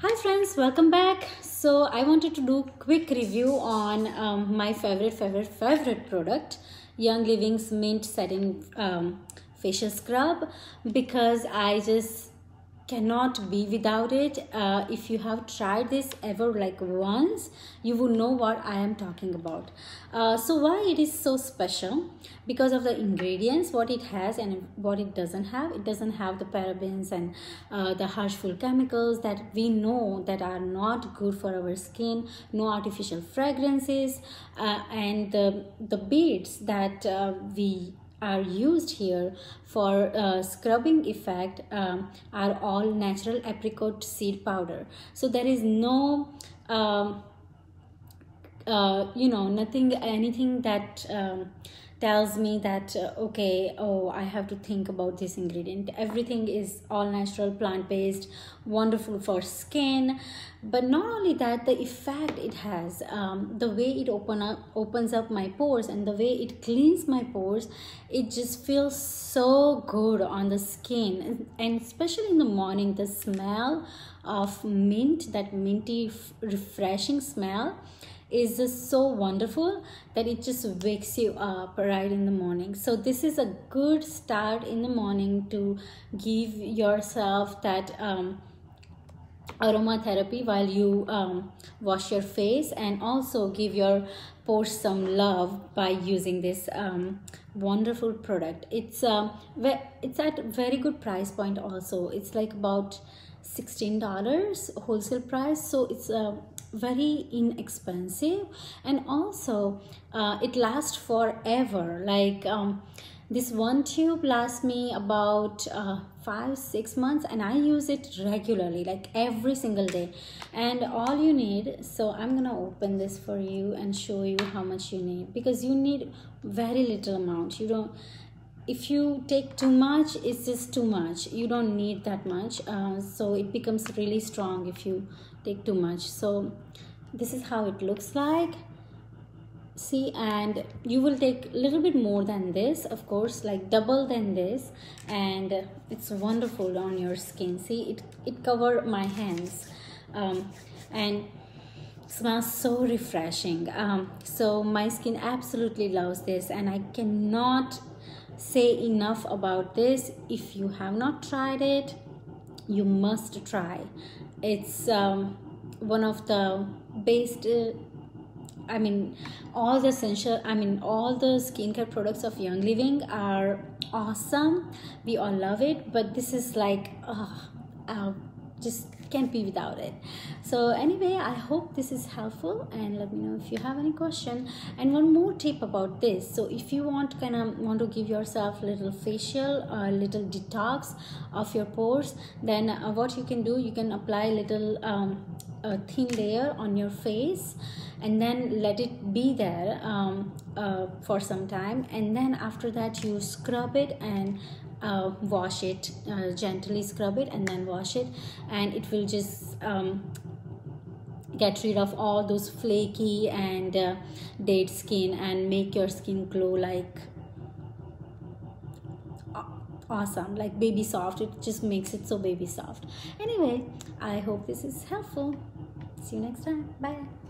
Hi friends, welcome back. So I wanted to do quick review on um, my favorite, favorite, favorite product, Young Living's Mint Satin um, Facial Scrub because I just cannot be without it. Uh, if you have tried this ever like once you would know what i am talking about. Uh, so why it is so special? Because of the ingredients what it has and what it doesn't have. It doesn't have the parabens and uh, the harmful chemicals that we know that are not good for our skin no artificial fragrances uh, and the the beads that uh, we are used here for uh, scrubbing effect um, are all natural apricot seed powder. So there is no um, uh, you know nothing anything that um, tells me that uh, okay oh i have to think about this ingredient. Everything is all natural plant based wonderful for skin. But not only that the effect it has um, the way it open up opens up my pores and the way it cleans my pores it just feels so good on the skin. And, and especially in the morning the smell of mint that minty refreshing smell is just so wonderful that it just wakes you up right in the morning. So this is a good start in the morning to give yourself that um, aromatherapy while you um, wash your face and also give your pores some love by using this um, wonderful product. It's um it's at very good price point also. It's like about $16 wholesale price. So it's a uh, very inexpensive and also uh, it lasts forever. Like um, this one tube lasts me about uh, five six months and i use it regularly like every single day. And all you need so i'm gonna open this for you and show you how much you need. Because you need very little amount. You don't if you take too much it's just too much. You don't need that much. Uh, so it becomes really strong if you take too much. So this is how it looks like. See and you will take a little bit more than this of course like double than this. And it's wonderful on your skin. See it it cover my hands. Um, and smells so refreshing. Um, so my skin absolutely loves this and I cannot say enough about this if you have not tried it you must try it's um, one of the best uh, I mean, all the essential, I mean, all the skincare products of Young Living are awesome. We all love it, but this is like, uh, uh, just can't be without it. So anyway i hope this is helpful and let me know if you have any question. And one more tip about this. So if you want kind of want to give yourself little facial a uh, little detox of your pores then uh, what you can do you can apply a little um, a thin layer on your face and then let it be there um, uh, for some time. And then after that you scrub it and uh, wash it uh, gently scrub it and then wash it. And it will just um, get rid of all those flaky and uh, dead skin and make your skin glow like awesome like baby soft. It just makes it so baby soft. Anyway i hope this is helpful. See you next time. Bye